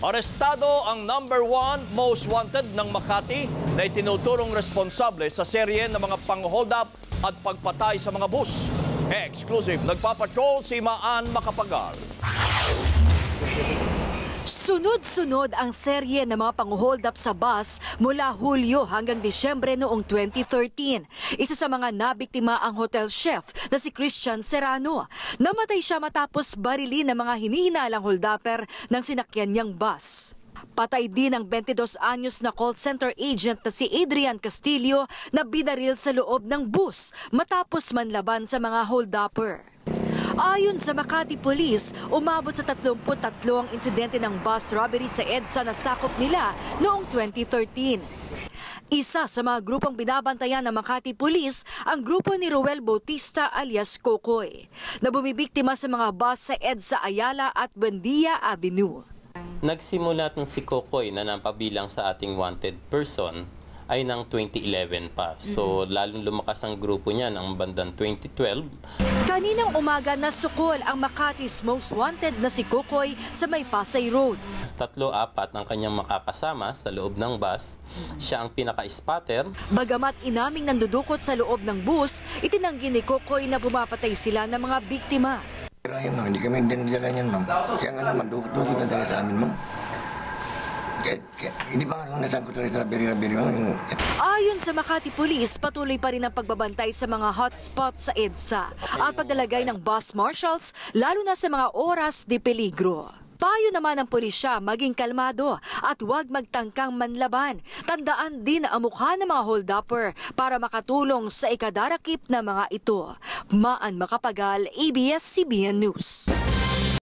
Arestado ang number one most wanted ng Makati na itinuturong responsable sa serye ng mga pang-hold up at pagpatay sa mga bus. Exclusive, nagpapatrol si Maan Makapagal. Sunod-sunod ang serye ng mga pang-hold up sa bus mula Hulyo hanggang Disyembre noong 2013. Isa sa mga nabiktima ang hotel chef na si Christian Serrano. Namatay siya matapos barilin ng mga hinihinalang holdupper ng sinakyan niyang bus. Patay din ang 22 anyos na call center agent na si Adrian Castillo na binaril sa loob ng bus matapos manlaban sa mga holdupper. Ayon sa Makati Police, umabot sa 33 ang insidente ng bus robbery sa EDSA na sakop nila noong 2013. Isa sa mga grupong binabantayan ng Makati Police ang grupo ni Roel Bautista alias Kokoy na bumibiktima sa mga bus sa EDSA Ayala at Buendia Avenue. Nagsimula si Kokoy na napabilang sa ating wanted person ay ng 2011 pa. So, lalong lumakas ang grupo niya ng bandang 2012. Kaninang umaga nasukol ang Makati's most wanted na si Kokoy sa May Pasay Road. Tatlo, apat ang kanyang makakasama sa loob ng bus. Siya ang pinaka-spotter. Bagamat inaming nandudukot sa loob ng bus, itinanggi ni Kokoy na bumapatay sila ng mga biktima. Pero ayun ma'am, hindi kami dinadala niyan ma'am. Kaya nga naman, dukot-dukot na sa amin ma'am. Kaya, kaya, hindi ba nga nasangkot rin sa rabiri-rabiri ma'am? Yung- Ayon sa Makati Police, patuloy pa rin ang pagbabantay sa mga hotspot sa EDSA at paglalagay ng bus marshals lalo na sa mga oras de peligro. Payo naman ng pulisya maging kalmado at huwag magtangkang manlaban. Tandaan din ang mukha ng mga hold-upper para makatulong sa ikadarakip na mga ito. Maan Makapagal, ABS-CBN News.